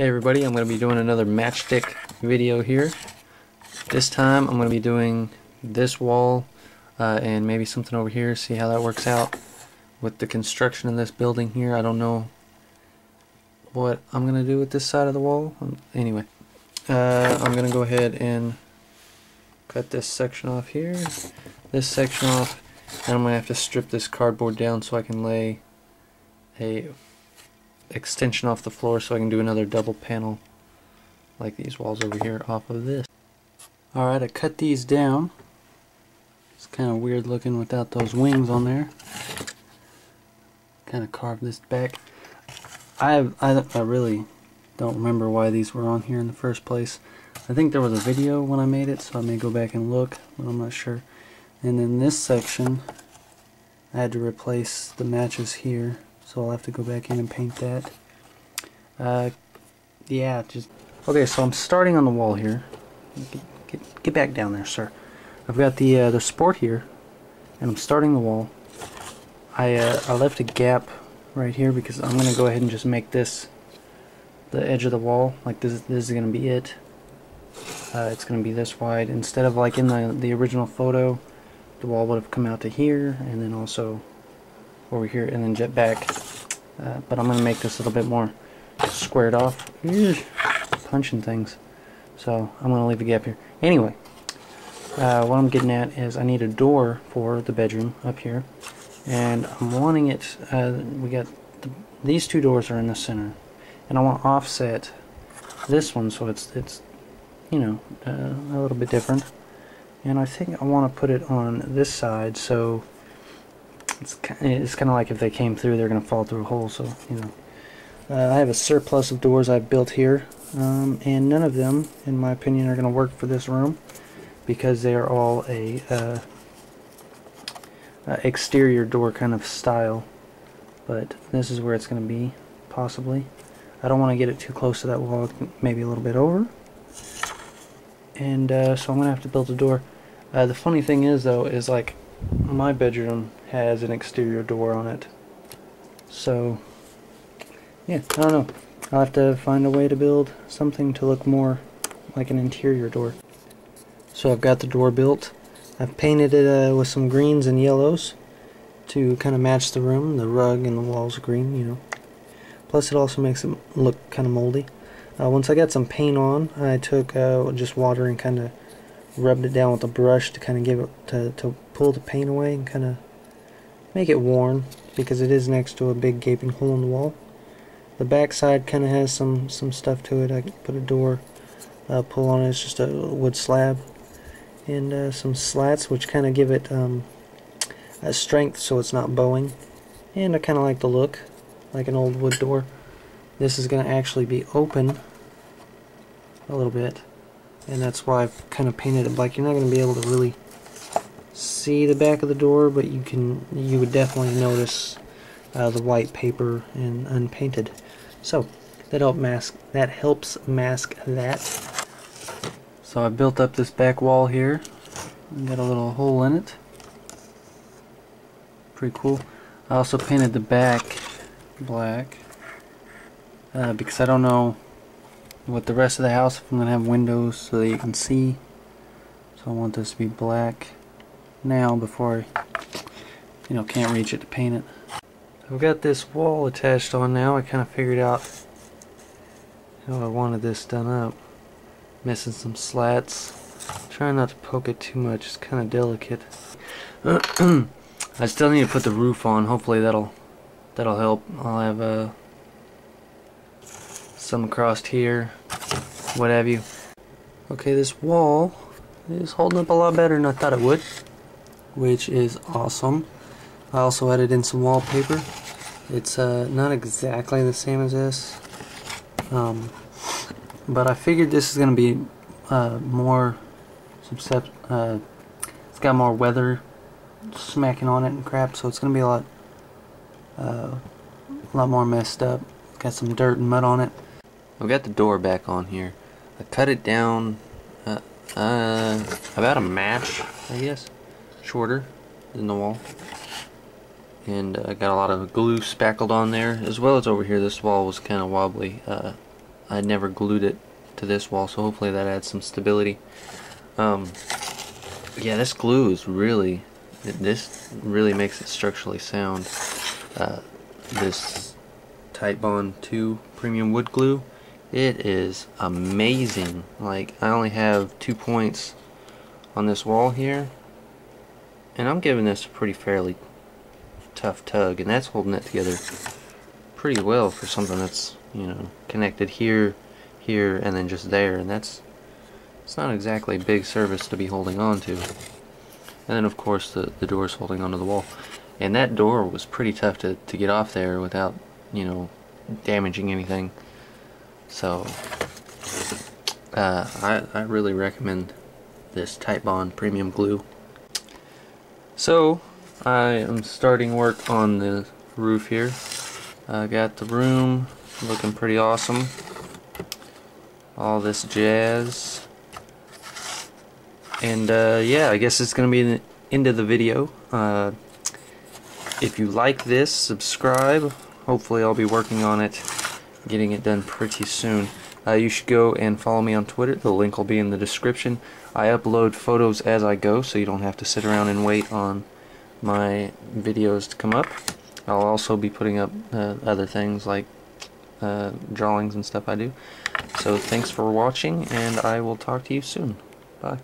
Hey everybody, I'm going to be doing another matchstick video here. This time I'm going to be doing this wall uh, and maybe something over here, see how that works out with the construction of this building here. I don't know what I'm going to do with this side of the wall. Um, anyway, uh, I'm going to go ahead and cut this section off here, this section off, and I'm going to have to strip this cardboard down so I can lay a extension off the floor so I can do another double panel like these walls over here off of this. Alright, I cut these down. It's kind of weird looking without those wings on there. Kind of carved this back. I, I, I really don't remember why these were on here in the first place. I think there was a video when I made it, so I may go back and look, but I'm not sure. And then this section, I had to replace the matches here so I'll have to go back in and paint that. Uh, yeah, just okay. So I'm starting on the wall here. Get, get, get back down there, sir. I've got the uh, the sport here, and I'm starting the wall. I uh, I left a gap right here because I'm gonna go ahead and just make this the edge of the wall. Like this, this is gonna be it. Uh, it's gonna be this wide instead of like in the the original photo. The wall would have come out to here, and then also over here and then jet back. Uh, but I'm going to make this a little bit more squared off. Punching things. So I'm going to leave a gap here. Anyway, uh, what I'm getting at is I need a door for the bedroom up here. And I'm wanting it, uh, we got, the, these two doors are in the center. And I want to offset this one so it's, it's you know, uh, a little bit different. And I think I want to put it on this side so it's kind of like if they came through, they're going to fall through a hole. So you know, uh, I have a surplus of doors I've built here, um, and none of them, in my opinion, are going to work for this room because they are all a uh, exterior door kind of style. But this is where it's going to be, possibly. I don't want to get it too close to that wall, maybe a little bit over. And uh, so I'm going to have to build a door. Uh, the funny thing is, though, is like my bedroom has an exterior door on it. So, yeah, I don't know. I'll have to find a way to build something to look more like an interior door. So I've got the door built. I've painted it uh, with some greens and yellows to kind of match the room. The rug and the walls are green, you know. Plus it also makes it look kind of moldy. Uh, once I got some paint on, I took uh, just water and kind of rubbed it down with a brush to kind of give it to, to pull the paint away and kind of make it worn because it is next to a big gaping hole in the wall. The back side kind of has some some stuff to it. I put a door uh, pull on it. It's just a wood slab and uh, some slats which kind of give it um, a strength so it's not bowing. And I kind of like the look like an old wood door. This is going to actually be open a little bit and that's why I've kind of painted it black. You're not going to be able to really see the back of the door, but you can you would definitely notice uh, the white paper and unpainted. So that help mask that helps mask that. So I built up this back wall here. And got a little hole in it. Pretty cool. I also painted the back black uh, because I don't know with the rest of the house I'm gonna have windows so that you can see. So I want this to be black now before I you know can't reach it to paint it. I've got this wall attached on now. I kind of figured out how I wanted this done up. Missing some slats. Trying not to poke it too much. It's kind of delicate. I still need to put the roof on. Hopefully that'll that'll help. I'll have a uh, some across here what have you. Okay, this wall is holding up a lot better than I thought it would, which is awesome. I also added in some wallpaper. It's uh, not exactly the same as this, um, but I figured this is going to be uh, more, uh, it's got more weather smacking on it and crap, so it's going to be a lot, uh, a lot more messed up. Got some dirt and mud on it. I've got the door back on here. I cut it down uh, uh, about a match, I guess, shorter than the wall. And I uh, got a lot of glue spackled on there, as well as over here. This wall was kind of wobbly. Uh, I never glued it to this wall, so hopefully that adds some stability. Um, yeah, this glue is really, this really makes it structurally sound. Uh, this Titebond 2 premium wood glue, it is amazing. Like, I only have two points on this wall here, and I'm giving this a pretty fairly tough tug, and that's holding it together pretty well for something that's, you know, connected here, here, and then just there, and that's it's not exactly a big surface to be holding on to. And then of course the, the door's holding onto the wall. And that door was pretty tough to, to get off there without, you know, damaging anything. So, uh, I, I really recommend this Titebond Premium Glue. So, I am starting work on the roof here. I got the room looking pretty awesome. All this jazz. And uh, yeah, I guess it's going to be the end of the video. Uh, if you like this, subscribe. Hopefully I'll be working on it, getting it done pretty soon. Uh, you should go and follow me on Twitter. The link will be in the description. I upload photos as I go, so you don't have to sit around and wait on my videos to come up. I'll also be putting up uh, other things like uh, drawings and stuff I do. So thanks for watching, and I will talk to you soon. Bye.